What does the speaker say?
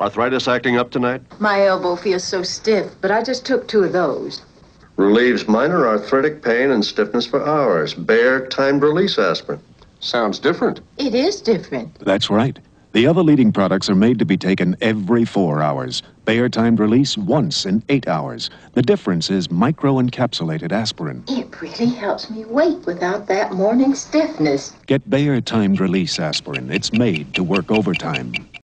Arthritis acting up tonight? My elbow feels so stiff, but I just took two of those. Relieves minor arthritic pain and stiffness for hours. Bayer timed release aspirin. Sounds different. It is different. That's right. The other leading products are made to be taken every four hours. Bayer timed release once in eight hours. The difference is micro-encapsulated aspirin. It really helps me wake without that morning stiffness. Get Bayer timed release aspirin. It's made to work overtime.